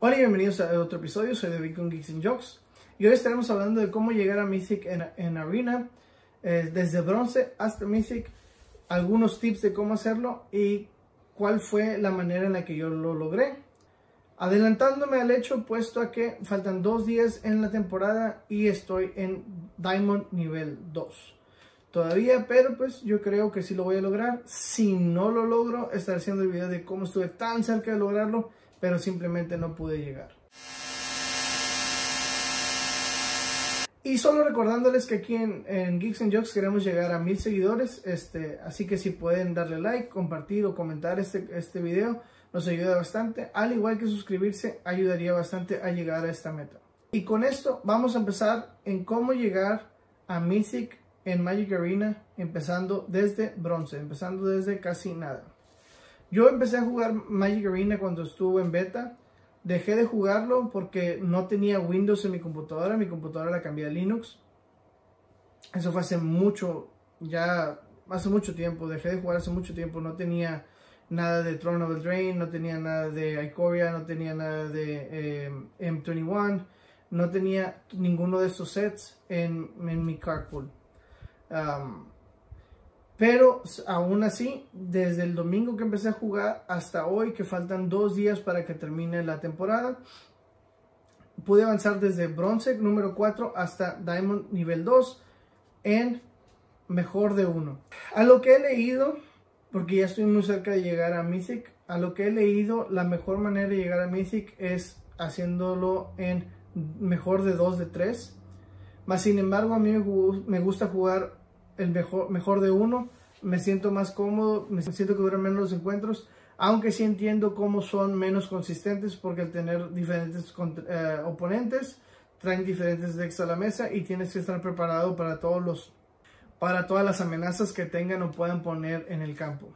Hola y bienvenidos a otro episodio, soy David con Geeks and Jokes y hoy estaremos hablando de cómo llegar a Mythic en, en Arena, eh, desde bronce hasta Mythic, algunos tips de cómo hacerlo y cuál fue la manera en la que yo lo logré. Adelantándome al hecho, puesto a que faltan dos días en la temporada y estoy en Diamond nivel 2 todavía, pero pues yo creo que sí lo voy a lograr. Si no lo logro, estaré haciendo el video de cómo estuve tan cerca de lograrlo pero simplemente no pude llegar. Y solo recordándoles que aquí en, Geeks and Jokes queremos llegar a mil seguidores, este, así que si pueden darle like, compartir o comentar este, este video, nos ayuda bastante, al igual que suscribirse, ayudaría bastante a llegar a esta meta. Y con esto vamos a empezar en cómo llegar a Mythic en Magic Arena, empezando desde bronce, empezando desde casi nada. Yo empecé a jugar Magic Arena cuando estuvo en beta. Dejé de jugarlo porque no tenía Windows en mi computadora. Mi computadora la cambié a Linux. Eso fue hace mucho, ya hace mucho tiempo. Dejé de jugar hace mucho tiempo. No tenía nada de Throne of the Drain, no tenía nada de Ikoria, no tenía nada de eh, M21. No tenía ninguno de estos sets en, mi carpool. Um, pero aún así, desde el domingo que empecé a jugar hasta hoy, que faltan dos días para que termine la temporada, pude avanzar desde bronce número 4 hasta diamond nivel 2 en mejor de uno. A lo que he leído, porque ya estoy muy cerca de llegar a Mythic, a lo que he leído, la mejor manera de llegar a Mythic es haciéndolo en mejor de 2 de 3. Más sin embargo, a mí me gusta jugar el mejor, mejor de uno, me siento más cómodo, me siento que duran menos los encuentros, aunque sí entiendo cómo son menos consistentes porque al tener diferentes eh, oponentes traen diferentes decks a la mesa y tienes que estar preparado para todos los para todas las amenazas que tengan o puedan poner en el campo.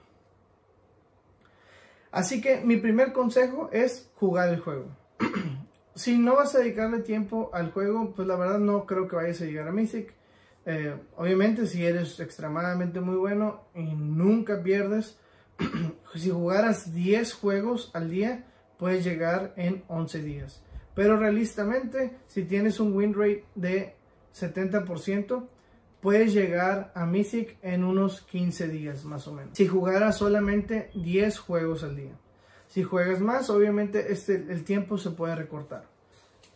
Así que mi primer consejo es jugar el juego. si no vas a dedicarle tiempo al juego, pues la verdad no creo que vayas a llegar a Mythic. Eh, obviamente si eres extremadamente muy bueno y nunca pierdes, si jugaras 10 juegos al día, puedes llegar en 11 días. Pero realistamente, si tienes un win rate de 70%, puedes llegar a Mythic en unos 15 días más o menos. Si jugaras solamente 10 juegos al día. Si juegas más, obviamente este, el tiempo se puede recortar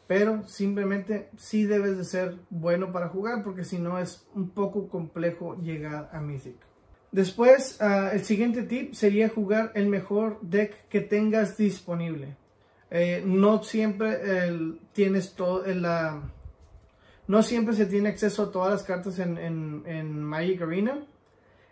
pero simplemente sí debes de ser bueno para jugar porque si no es un poco complejo llegar a Mythic. Después, ah, el siguiente tip sería jugar el mejor deck que tengas disponible. Eh, no siempre tienes todo la... No siempre se tiene acceso a todas las cartas en, Magic Arena.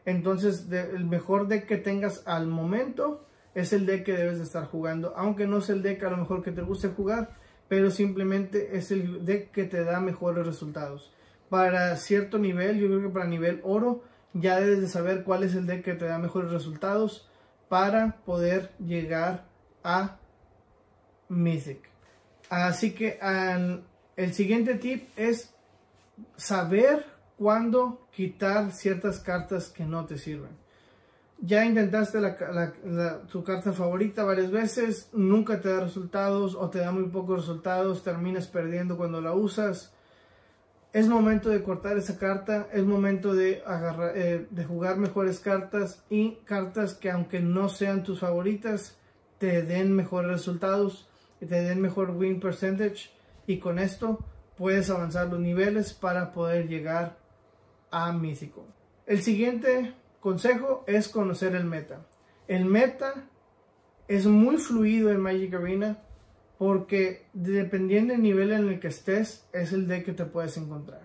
Entonces, el mejor deck que tengas al momento es el deck que debes de estar jugando. Aunque no es el deck a lo mejor que te guste jugar, pero simplemente es el deck que te da mejores resultados. Para cierto nivel, yo creo que para nivel oro, ya debes de saber cuál es el deck que te da mejores resultados para poder llegar a Mythic. Así que el siguiente tip es saber cuándo quitar ciertas cartas que no te sirven ya intentaste tu carta favorita varias veces, nunca te da resultados o te da muy pocos resultados, terminas perdiendo cuando la usas. Es momento de cortar esa carta, es momento de, eh, jugar mejores cartas y cartas que aunque no sean tus favoritas, te den mejores resultados, te den mejor win percentage y con esto puedes avanzar los niveles para poder llegar a místico. El siguiente consejo es conocer el meta. El meta es muy fluido en Magic Arena porque dependiendo del nivel en el que estés, es el deck que te puedes encontrar.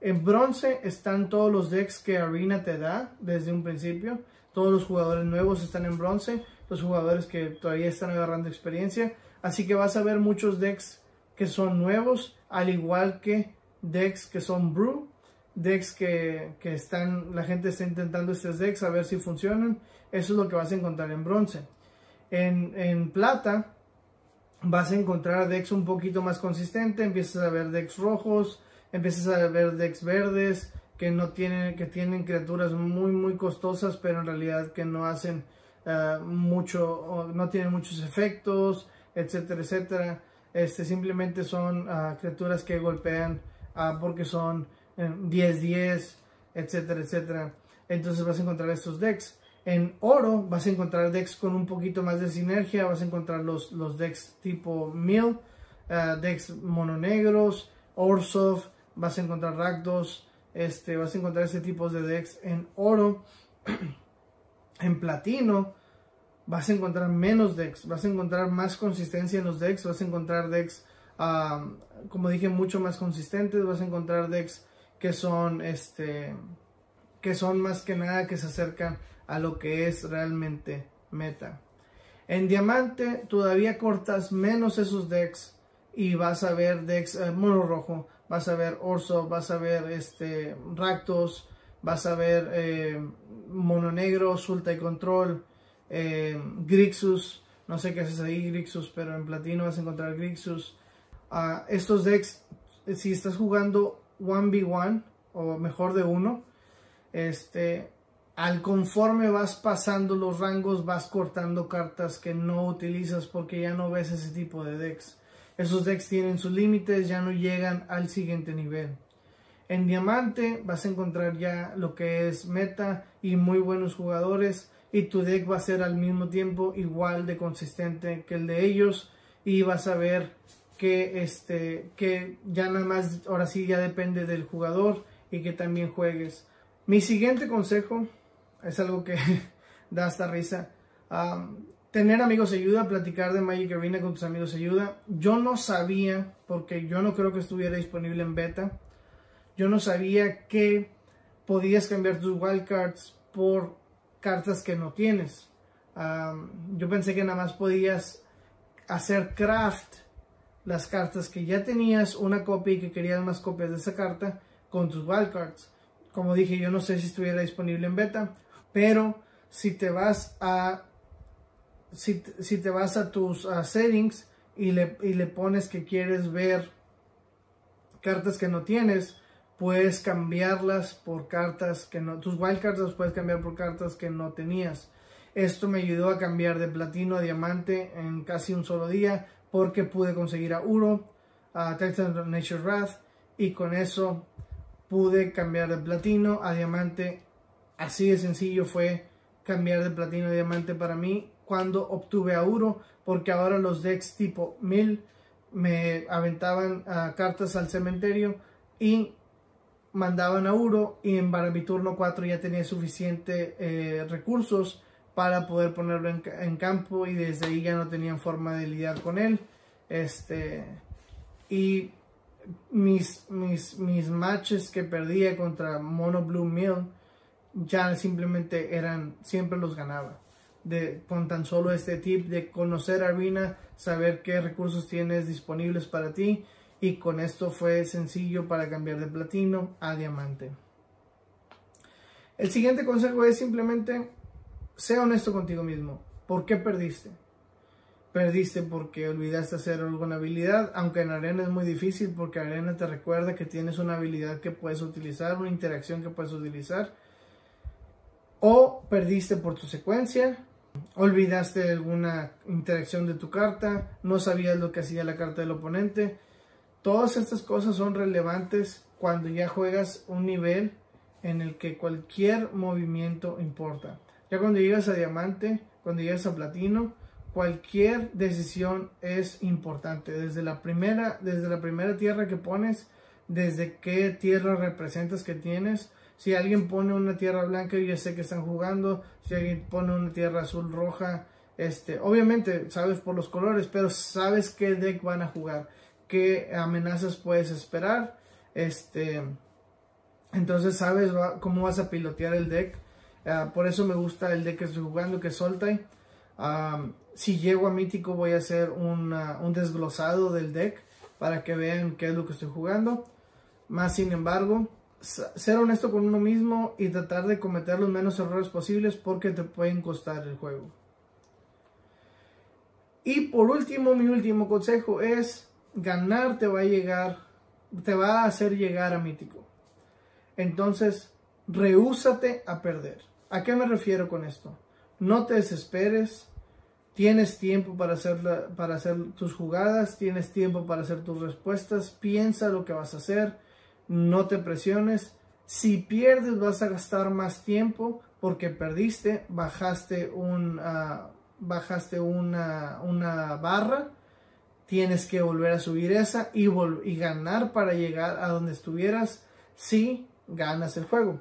En bronce están todos los decks que Arena te da desde un principio. Todos los jugadores nuevos están en bronce, los jugadores que todavía están agarrando experiencia. Así que vas a ver muchos decks que son nuevos, al igual que decks que son brew decks que, están, la gente está intentando estos decks a ver si funcionan. Eso es lo que vas a encontrar en bronce. En, plata vas a encontrar decks un poquito más consistentes, empiezas a ver decks rojos, empiezas a ver decks verdes que no tienen, que tienen criaturas muy muy costosas, pero en realidad que no hacen uh, mucho, no tienen muchos efectos. etcétera, etcétera. Este, simplemente son uh, criaturas que golpean uh, porque son 10-10, etcétera, etcétera. Entonces vas a encontrar estos decks. En oro vas a encontrar decks con un poquito más de sinergia, vas a encontrar los, los decks tipo Mill, uh, decks mononegros, Orsov, vas a encontrar Rakdos, este, vas a encontrar ese tipo de decks en oro. en platino vas a encontrar menos decks, vas a encontrar más consistencia en los decks, vas a encontrar decks, como dije, mucho más consistentes, vas a encontrar decks que son, este, que son más que nada que se acercan a lo que es realmente meta. En diamante todavía cortas menos esos decks y vas a ver decks eh, mono rojo, vas a ver Orso, vas a ver este Raktos, vas a ver eh, mono negro, Sulta y Control, eh, Grixus, no sé qué haces ahí Grixus, pero en platino vas a encontrar Grixus. Uh, estos decks, si estás jugando 1v1 o mejor de uno, este, al conforme vas pasando los rangos vas cortando cartas que no utilizas porque ya no ves ese tipo de decks. Esos decks tienen sus límites, ya no llegan al siguiente nivel. En diamante vas a encontrar ya lo que es meta y muy buenos jugadores y tu deck va a ser al mismo tiempo igual de consistente que el de ellos y vas a ver que este que ya nada más ahora sí ya depende del jugador y que también juegues. Mi siguiente consejo es algo que da hasta risa. Tener amigos ayuda platicar de Magic Arena con tus amigos ayuda. Yo no sabía porque yo no creo que estuviera disponible en beta yo no sabía que podías cambiar tus wildcards por cartas que no tienes. yo pensé que nada más podías hacer craft las cartas que ya tenías una copia y que querías más copias de esa carta con tus wildcards. Como dije, yo no sé si estuviera disponible en beta, pero si te vas a si, te vas a tus settings y le, y le pones que quieres ver cartas que no tienes, puedes cambiarlas por cartas que no, tus wildcards las puedes cambiar por cartas que no tenías. Esto me ayudó a cambiar de platino a diamante en casi un solo día porque pude conseguir a Uro, a Titan of Nature's Wrath y con eso pude cambiar de platino a diamante. Así de sencillo fue cambiar de platino a diamante para mí cuando obtuve a Uro porque ahora los decks tipo 1000 me aventaban cartas al cementerio y mandaban a Uro y en, para mi turno 4 ya tenía suficiente eh, recursos para poder ponerlo en, campo y desde ahí ya no tenían forma de lidiar con él. Este, y mis, mis, mis matches que perdía contra Mono Blue Mill ya simplemente eran, siempre los ganaba. Con tan solo este tip de conocer Arena, saber qué recursos tienes disponibles para ti y con esto fue sencillo para cambiar de platino a diamante. El siguiente consejo es simplemente sea honesto contigo mismo. ¿Por qué perdiste? Perdiste porque olvidaste hacer alguna habilidad, aunque en arena es muy difícil porque arena te recuerda que tienes una habilidad que puedes utilizar, una interacción que puedes utilizar. O perdiste por tu secuencia, olvidaste alguna interacción de tu carta, no sabías lo que hacía la carta del oponente Todas estas cosas son relevantes cuando ya juegas un nivel en el que cualquier movimiento importa. Ya cuando llegas a diamante, cuando llegas a platino, cualquier decisión es importante. Desde la primera, desde la primera tierra que pones, desde qué tierra representas que tienes. Si alguien pone una tierra blanca, yo sé que están jugando. Si alguien pone una tierra azul roja, este, obviamente sabes por los colores, pero sabes qué deck van a jugar qué amenazas puedes esperar. Este, entonces sabes cómo vas a pilotear el deck. Ah, por eso me gusta el deck que estoy jugando, que es Soltai. si llego a mítico voy a hacer un desglosado del deck para que vean qué es lo que estoy jugando. Más sin embargo, ser honesto con uno mismo y tratar de cometer los menos errores posibles porque te pueden costar el juego. Y por último, mi último consejo es ganar te va a llegar, te va a hacer llegar a mítico. Entonces, rehúsate a perder. ¿A qué me refiero con esto? No te desesperes, Tienes tiempo para hacer, para hacer tus jugadas, tienes tiempo para hacer tus respuestas, piensa lo que vas a hacer, no te presiones. Si pierdes vas a gastar más tiempo porque perdiste, bajaste, un, uh, bajaste una, una, barra, tienes que volver a subir esa y, y ganar para llegar a donde estuvieras si ganas el juego.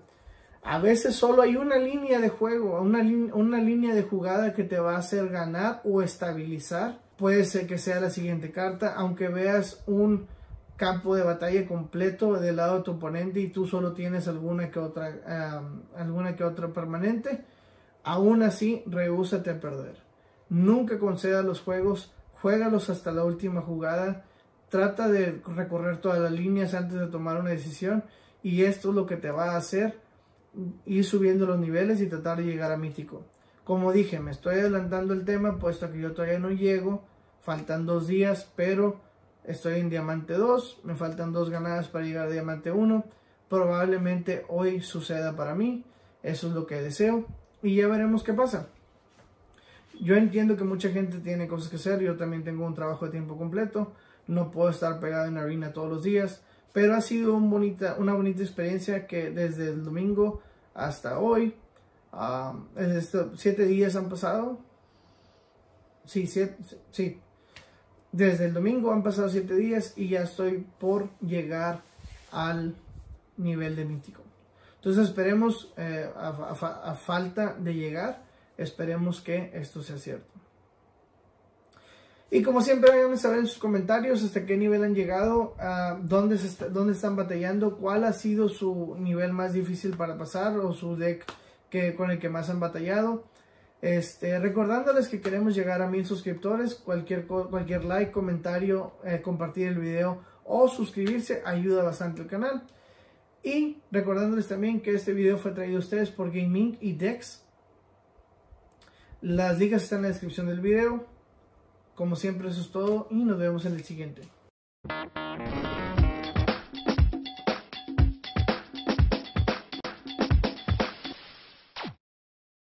A veces solo hay una línea de juego, una, línea de jugada que te va a hacer ganar o estabilizar. Puede ser que sea la siguiente carta, aunque veas un campo de batalla completo del lado de tu oponente y tú solo tienes alguna que otra, alguna que otra permanente, aún así rehúsate a perder. Nunca concedas los juegos, juégalos hasta la última jugada, trata de recorrer todas las líneas antes de tomar una decisión y esto es lo que te va a hacer ir subiendo los niveles y tratar de llegar a mítico. Como dije, me estoy adelantando el tema, puesto que yo todavía no llego, faltan dos días, pero estoy en diamante 2, me faltan dos ganadas para llegar a diamante 1, probablemente hoy suceda para mí, eso es lo que deseo, y ya veremos qué pasa. Yo entiendo que mucha gente tiene cosas que hacer, yo también tengo un trabajo de tiempo completo, no puedo estar pegado en la arena todos los días, pero ha sido una bonita experiencia que desde el domingo hasta hoy, siete días han pasado. Sí, sí. Desde el domingo han pasado siete días y ya estoy por llegar al nivel de mítico. Entonces esperemos, eh, a falta de llegar, esperemos que esto sea cierto. Y como siempre, háganme saber en sus comentarios hasta qué nivel han llegado, dónde, dónde están batallando, cuál ha sido su nivel más difícil para pasar o su deck que, con el que más han batallado. Este, recordándoles que queremos llegar a mil suscriptores, cualquier, cualquier like, comentario, eh, compartir el video o suscribirse ayuda bastante al canal. Y recordándoles también que este video fue traído a ustedes por Gaming y Dex. Las ligas están en la descripción del video. Como siempre eso es todo y nos vemos en el siguiente.